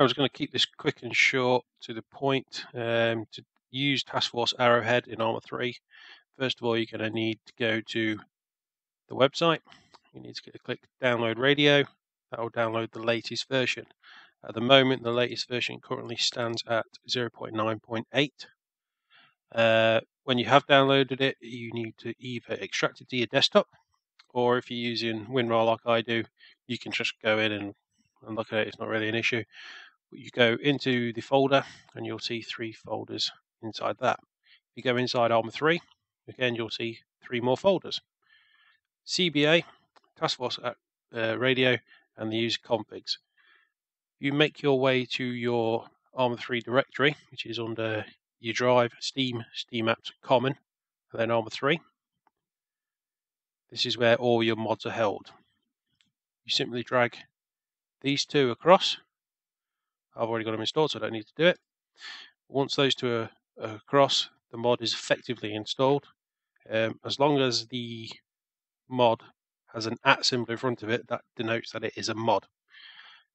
I was going to keep this quick and short to the point. Um, to use Task Force Arrowhead in Arma 3, first of all, you're going to need to go to the website. You need to click Download Radio. That will download the latest version. At the moment, the latest version currently stands at 0.9.8. Uh, when you have downloaded it, you need to either extract it to your desktop, or if you're using WinRAR like I do, you can just go in and, and look at it. It's not really an issue. You go into the folder, and you'll see three folders inside that. If you go inside Arma 3, again, you'll see three more folders. CBA, Task Force uh, Radio, and the user configs. You make your way to your Arma 3 directory, which is under your drive, Steam, Steam Apps, Common, and then Arma 3. This is where all your mods are held. You simply drag these two across. I've already got them installed, so I don't need to do it. Once those two are, across, the mod is effectively installed. Um, as long as the mod has an at symbol in front of it, that denotes that it is a mod.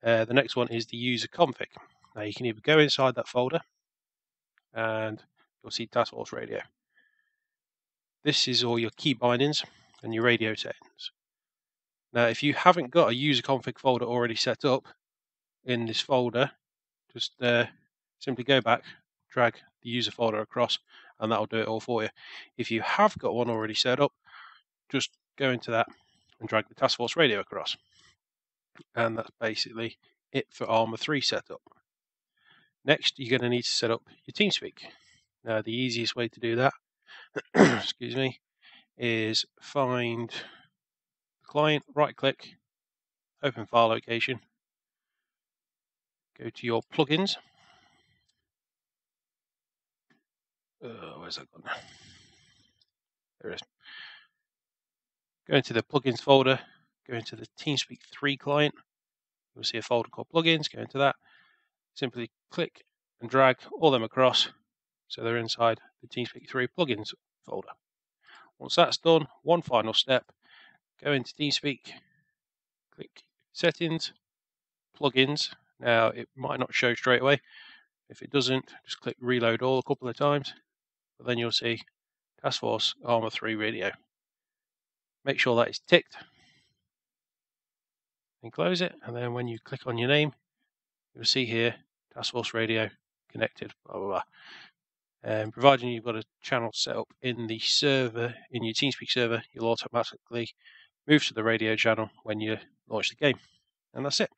Uh, the next one is the user config. Now you can either go inside that folder and you'll see Task Force Radio. This is all your key bindings and your radio settings. Now, if you haven't got a user config folder already set up in this folder, just uh, simply go back, drag the user folder across, and that'll do it all for you. If you have got one already set up, just go into that and drag the Task Force radio across. And that's basically it for Arma 3 setup. Next, you're going to need to set up your TeamSpeak. Now, the easiest way to do that, excuse me, is find client, right click, open file location, go to your plugins. Uh, where's that gone? There it is. Go into the plugins folder, go into the TeamSpeak 3 client. You'll see a folder called plugins, go into that. Simply click and drag all them across so they're inside the TeamSpeak 3 plugins folder. Once that's done, one final step, go into TeamSpeak, click settings, plugins. Now it might not show straight away. If it doesn't, just click reload all a couple of times, but then you'll see Task Force Arma 3 Radio. Make sure that is ticked and close it. And then when you click on your name, you'll see here Task Force Radio connected, blah, blah, blah. Um, providing you've got a channel set up in the server, in your TeamSpeak server, you'll automatically move to the radio channel when you launch the game. And that's it.